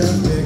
and